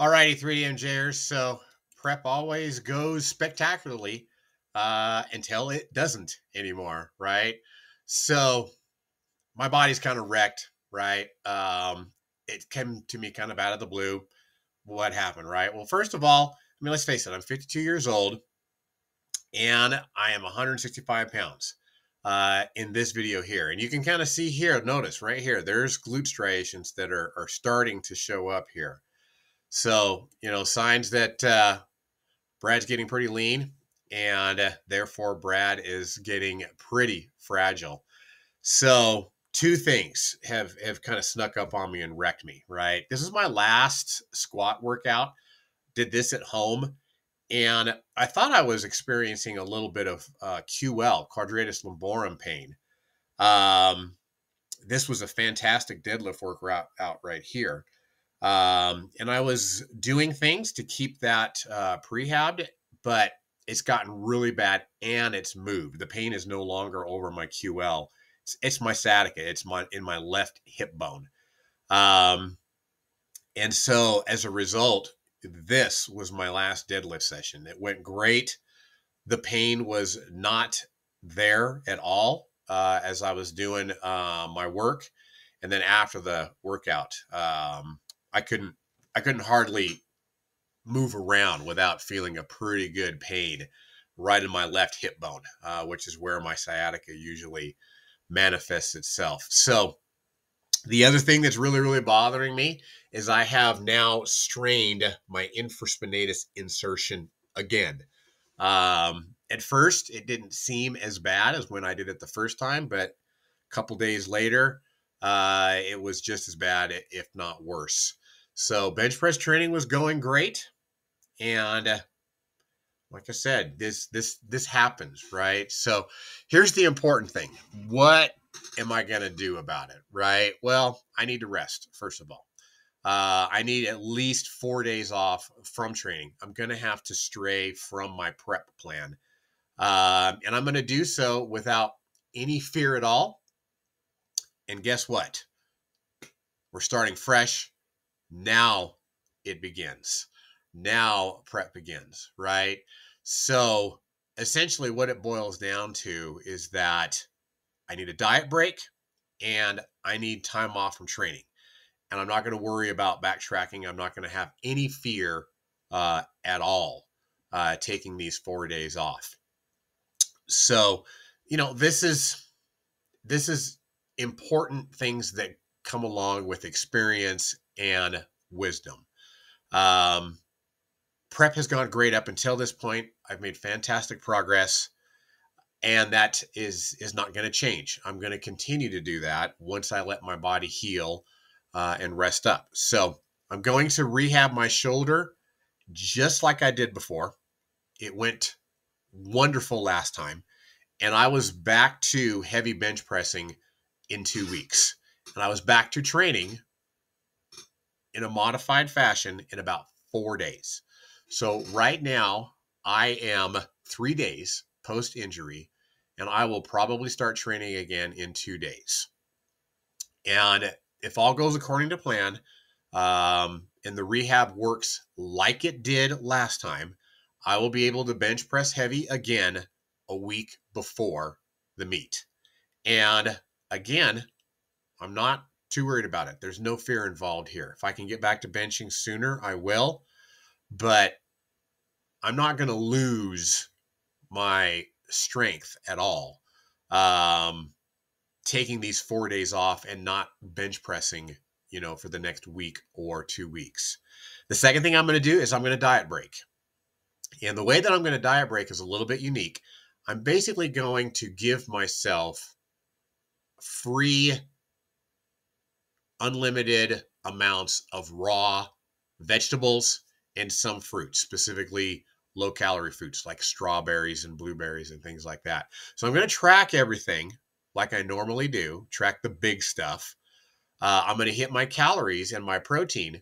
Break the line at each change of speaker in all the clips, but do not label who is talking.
Alrighty, 3DMJers. So prep always goes spectacularly uh, until it doesn't anymore, right? So my body's kind of wrecked, right? Um, it came to me kind of out of the blue. What happened, right? Well, first of all, I mean, let's face it, I'm 52 years old and I am 165 pounds uh, in this video here. And you can kind of see here, notice right here, there's glute striations that are, are starting to show up here. So, you know, signs that uh, Brad's getting pretty lean and uh, therefore Brad is getting pretty fragile. So, two things have have kind of snuck up on me and wrecked me, right? This is my last squat workout. Did this at home and I thought I was experiencing a little bit of uh, QL, quadratus lumborum pain. Um, this was a fantastic deadlift workout out right here. Um, and I was doing things to keep that uh, prehabbed, but it's gotten really bad and it's moved. The pain is no longer over my QL. It's, it's my sciatica. It's my in my left hip bone. Um, and so as a result, this was my last deadlift session. It went great. The pain was not there at all uh, as I was doing uh, my work, and then after the workout, um, I couldn't I couldn't hardly move around without feeling a pretty good pain right in my left hip bone, uh, which is where my sciatica usually manifests itself. So the other thing that's really, really bothering me is I have now strained my infraspinatus insertion again. Um, at first, it didn't seem as bad as when I did it the first time, but a couple days later, uh, it was just as bad, if not worse. So bench press training was going great, and uh, like I said, this this this happens, right? So here's the important thing: what am I going to do about it? Right. Well, I need to rest, first of all. Uh, I need at least four days off from training. I'm going to have to stray from my prep plan. Uh, and I'm going to do so without any fear at all. And guess what? We're starting fresh. Now it begins. Now prep begins, right? So essentially, what it boils down to is that I need a diet break and I need time off from training. And I'm not going to worry about backtracking. I'm not going to have any fear uh, at all uh, taking these four days off. So, you know, this is this is important things that come along with experience and wisdom. Um, prep has gone great up until this point. I've made fantastic progress and that is is not going to change i'm going to continue to do that once i let my body heal uh, and rest up so i'm going to rehab my shoulder just like i did before it went wonderful last time and i was back to heavy bench pressing in two weeks and i was back to training in a modified fashion in about four days so right now i am three days post injury, and I will probably start training again in two days. And if all goes according to plan, um, and the rehab works like it did last time, I will be able to bench press heavy again a week before the meet. And again, I'm not too worried about it. There's no fear involved here. If I can get back to benching sooner, I will. But I'm not going to lose my strength at all. Um, taking these four days off and not bench pressing, you know, for the next week or two weeks. The second thing I'm going to do is I'm going to diet break. And the way that I'm going to diet break is a little bit unique. I'm basically going to give myself free, unlimited amounts of raw vegetables and some fruits, specifically low calorie fruits like strawberries and blueberries and things like that. So I'm going to track everything like I normally do, track the big stuff. Uh, I'm going to hit my calories and my protein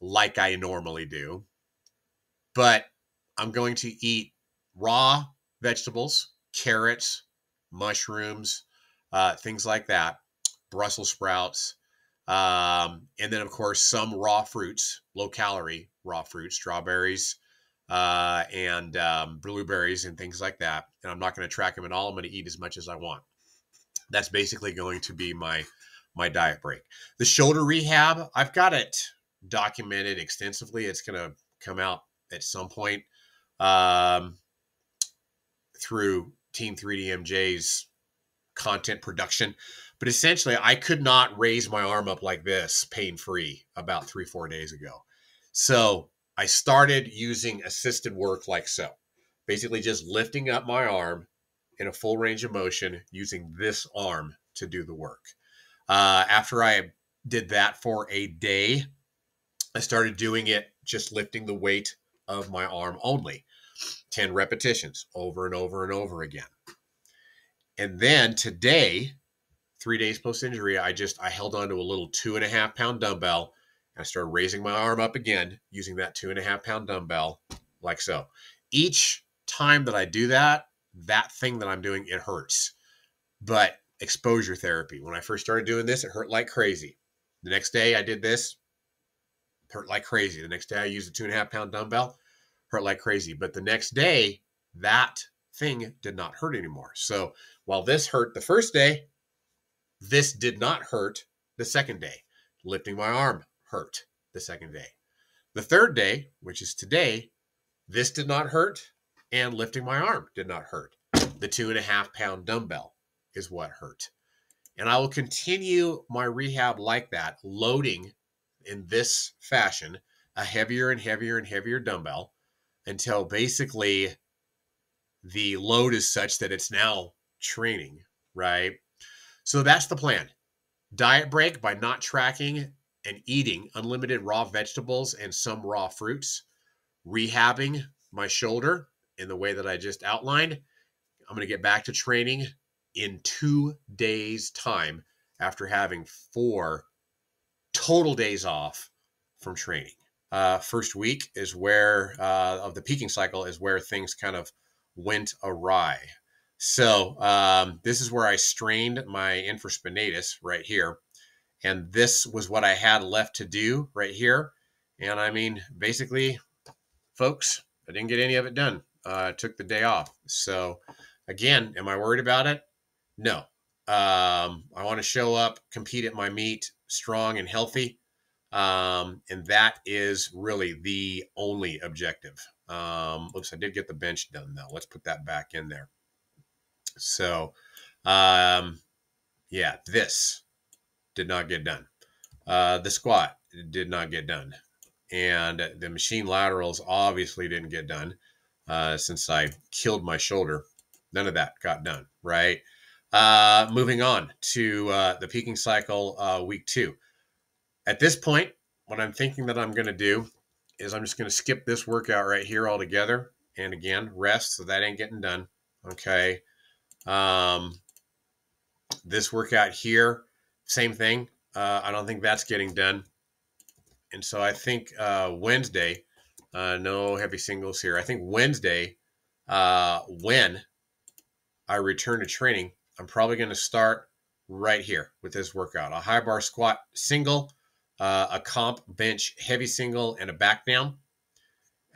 like I normally do, but I'm going to eat raw vegetables, carrots, mushrooms, uh, things like that, Brussels sprouts, Um, and then, of course, some raw fruits, low calorie raw fruits, strawberries, uh, and um, blueberries and things like that. And I'm not going to track them at all. I'm going to eat as much as I want. That's basically going to be my my diet break. The shoulder rehab, I've got it documented extensively. It's going to come out at some point um, through Team 3DMJ's content production. But essentially, I could not raise my arm up like this pain free about three, four days ago. So I started using assisted work like so. Basically, just lifting up my arm in a full range of motion using this arm to do the work. Uh, after I did that for a day, I started doing it just lifting the weight of my arm only 10 repetitions over and over and over again. And then today, three days post injury, I just I held on to a little two and a half pound dumbbell and I started raising my arm up again using that two and a half pound dumbbell like so. Each time that I do that, that thing that I'm doing, it hurts. But exposure therapy, when I first started doing this, it hurt like crazy. The next day I did this, hurt like crazy. The next day I used a two and a half pound dumbbell, hurt like crazy. But the next day, that thing did not hurt anymore. So while this hurt the first day, this did not hurt the second day. Lifting my arm hurt the second day. The third day, which is today, this did not hurt, and lifting my arm did not hurt. The two and a half pound dumbbell is what hurt. And I will continue my rehab like that, loading in this fashion a heavier and heavier and heavier dumbbell until basically the load is such that it's now training, right? So that's the plan. Diet break by not tracking and eating unlimited raw vegetables and some raw fruits, rehabbing my shoulder in the way that I just outlined. I'm going to get back to training in two days' time after having four total days off from training. Uh, first week is where uh, of the peaking cycle is where things kind of went awry. So um, this is where I strained my infraspinatus right here, and this was what I had left to do right here. And I mean, basically, folks, I didn't get any of it done. Uh, took the day off. So again, am I worried about it? No. Um, I want to show up, compete at my meet, strong and healthy. Um, and that is really the only objective. Um, oops, I did get the bench done though. Let's put that back in there. So, um, yeah, this did not get done. Uh, the squat did not get done. And the machine laterals obviously didn't get done uh, since I killed my shoulder. None of that got done, right? Uh, moving on to uh, the peaking cycle uh, week two. At this point, what I'm thinking that I'm going to do is I'm just going to skip this workout right here altogether. And again, rest. So that ain't getting done. Okay. Um, this workout here, same thing. Uh, I don't think that's getting done. And so I think uh, Wednesday, uh, no heavy singles here. I think Wednesday, uh, when I return to training, I'm probably going to start right here with this workout. A high bar squat single, uh, a comp bench heavy single, and a back down.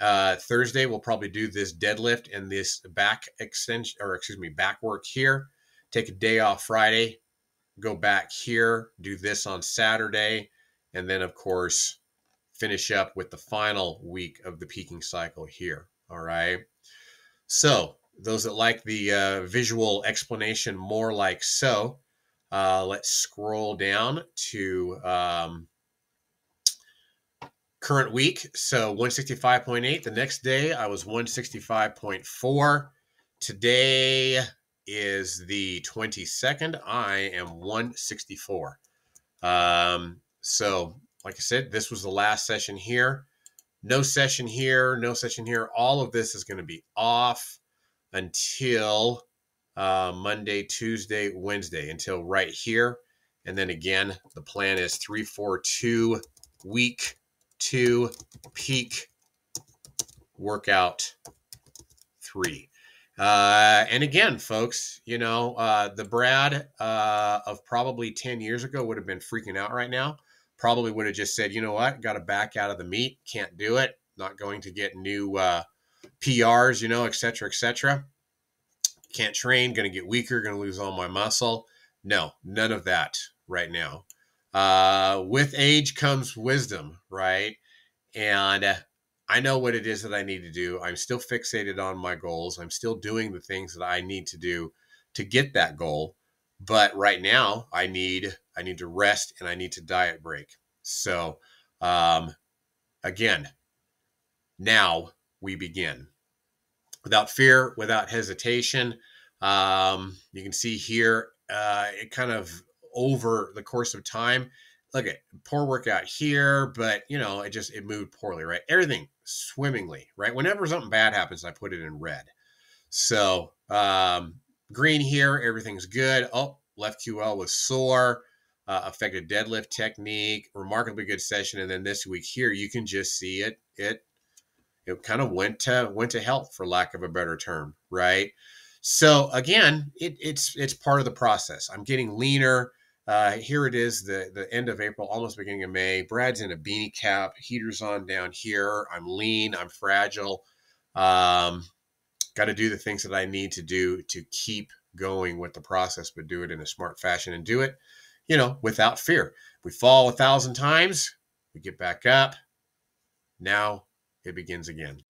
Uh, Thursday, we'll probably do this deadlift and this back extension, or excuse me, back work here. Take a day off Friday, go back here, do this on Saturday, and then, of course, finish up with the final week of the peaking cycle here. All right. So, those that like the uh, visual explanation more like so, uh, let's scroll down to um, current week. So 165.8. The next day I was 165.4. Today is the 22nd. I am 164. Um, so, like I said, this was the last session here. No session here, no session here. All of this is going to be off until uh, Monday, Tuesday, Wednesday, until right here. And then again, the plan is 342 week two peak workout three. Uh, and again, folks, you know, uh, the Brad uh, of probably 10 years ago would have been freaking out right now. Probably would have just said, you know what, got to back out of the meet, can't do it, not going to get new uh, PRs, you know, et cetera, et cetera. Can't train, going to get weaker, going to lose all my muscle. No, none of that right now. Uh, with age comes wisdom, right? And uh, I know what it is that I need to do. I'm still fixated on my goals. I'm still doing the things that I need to do to get that goal. But right now, I need I need to rest and I need to diet break. So, um, again, now we begin without fear, without hesitation. Um, you can see here, uh, it kind of over the course of time. Look at poor workout here, but you know, it just it moved poorly, right? Everything swimmingly, right? Whenever something bad happens, I put it in red. So um, green here, everything's good. Oh, left QL was sore, uh, affected deadlift technique, remarkably good session. And then this week here, you can just see it. It it kind of went to went to hell for lack of a better term, right? So again, it, it's it's part of the process. I'm getting leaner. Uh, here it is, the the end of April, almost beginning of May. Brad's in a beanie cap, heaters on down here. I'm lean, I'm fragile. Um, Got to do the things that I need to do to keep going with the process, but do it in a smart fashion and do it, you know, without fear. We fall a thousand times, we get back up. Now it begins again.